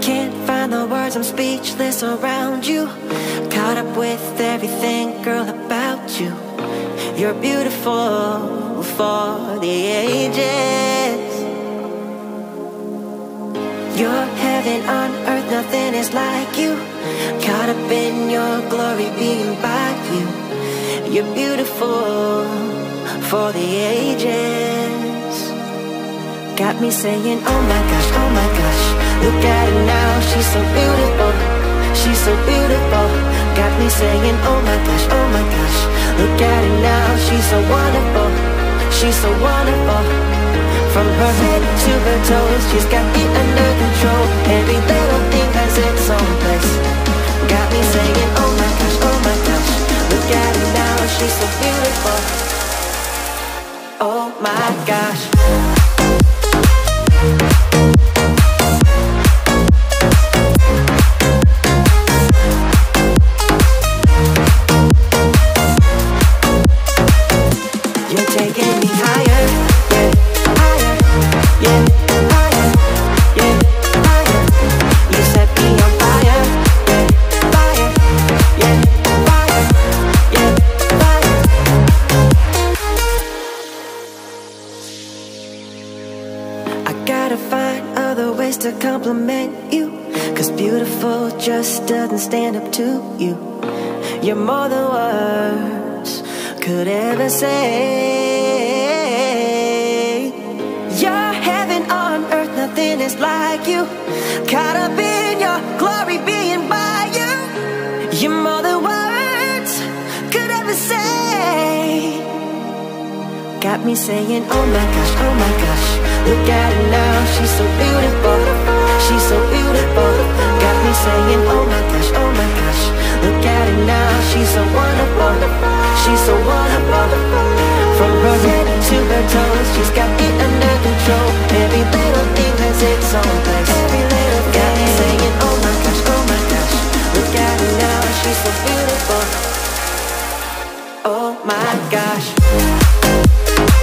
can't find the words, I'm speechless around you. Caught up with everything, girl, about you. You're beautiful for the ages. You're heaven on earth, nothing is like you. Caught up in your glory, being by you. You're beautiful for the ages. Got me saying, oh my gosh, oh my gosh. Look at her now, she's so beautiful. She's so beautiful. Got me saying, oh my gosh, oh my gosh. Look at her now, she's so wonderful. She's so wonderful. From her head to her toes, she's got it under control. Every little thing has its own place. Got me saying, oh my gosh, oh my gosh. Look at her now, she's so beautiful. Oh my gosh. Gotta find other ways to compliment you. Cause beautiful just doesn't stand up to you. You're more than words could ever say. You're heaven on earth, nothing is like you. Caught up in your glory, being by you. You're more than words could ever say. Got me saying, oh my gosh, oh my gosh. Look at her now, she's so beautiful. She's so beautiful. Got me saying, oh my gosh, oh my gosh. Look at her now, she's so wonderful. She's so wonderful. From her head to her toes She's got it under control. Every little thing has its own place. Every little Got me saying, oh my gosh, oh my gosh. Look at her now, she's so beautiful. Oh my gosh.